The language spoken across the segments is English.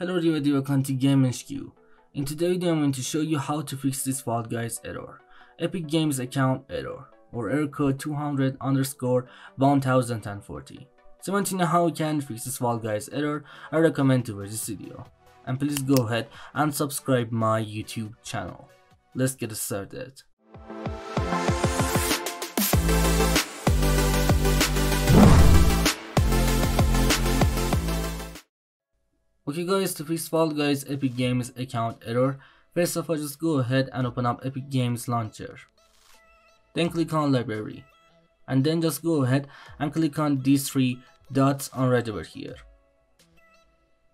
Hello everybody, welcome to Game HQ. In today's video I'm going to show you how to fix this Fall Guys error. Epic Games account error or error code 200 underscore 1040. So want to know how you can fix this Fall Guys error, I recommend to watch this video. And please go ahead and subscribe my YouTube channel. Let's get started. Okay guys, to fix Fall Guys Epic Games account error, first of all just go ahead and open up Epic Games Launcher. Then click on Library. And then just go ahead and click on these three dots on right over here.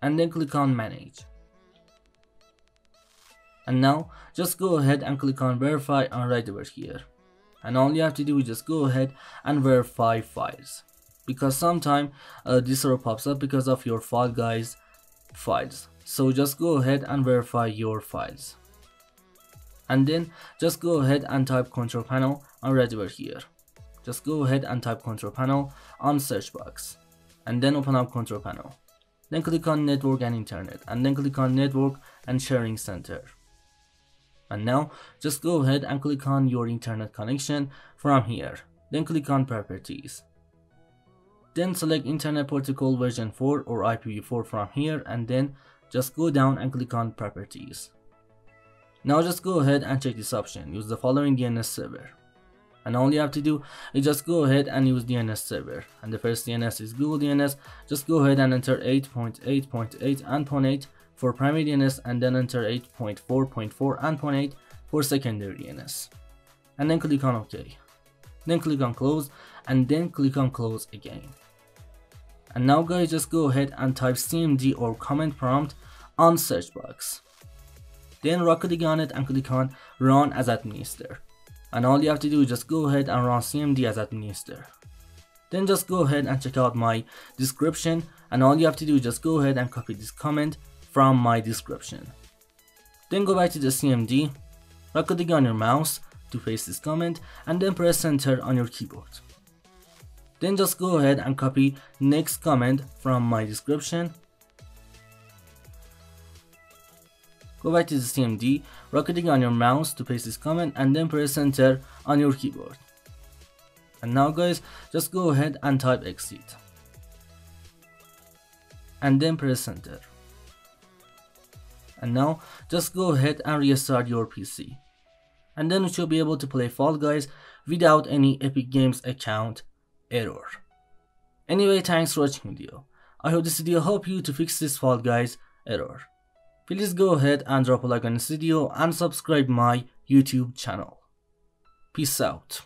And then click on Manage. And now just go ahead and click on Verify on right over here. And all you have to do is just go ahead and verify files. Because sometime uh, this error pops up because of your Fall Guys files. So just go ahead and verify your files. And then just go ahead and type control panel on right over here. Just go ahead and type control panel on search box. And then open up control panel. Then click on network and internet. And then click on network and sharing center. And now just go ahead and click on your internet connection from here. Then click on properties then select Internet Protocol version 4 or IPv4 from here and then just go down and click on Properties. Now just go ahead and check this option. Use the following DNS server. And all you have to do is just go ahead and use DNS server. And the first DNS is Google DNS. Just go ahead and enter 8.8.8 and 0.8 for primary DNS and then enter 8.4.4 and 0.8 for secondary DNS. And then click on OK. Then click on close and then click on close again. And now guys just go ahead and type cmd or command prompt on search box. Then right click on it and click on run as administrator. And all you have to do is just go ahead and run cmd as administrator. Then just go ahead and check out my description and all you have to do is just go ahead and copy this comment from my description. Then go back to the cmd, right click on your mouse to paste this comment and then press enter on your keyboard. Then just go ahead and copy next comment from my description. Go back to the CMD, clicking on your mouse to paste this comment and then press enter on your keyboard. And now guys, just go ahead and type exit. And then press enter. And now, just go ahead and restart your PC. And then you should be able to play Fall Guys without any Epic Games account error. Anyway, thanks for watching video. I hope this video helped you to fix this Fall Guys error. Please go ahead and drop a like on this video and subscribe my YouTube channel. Peace out.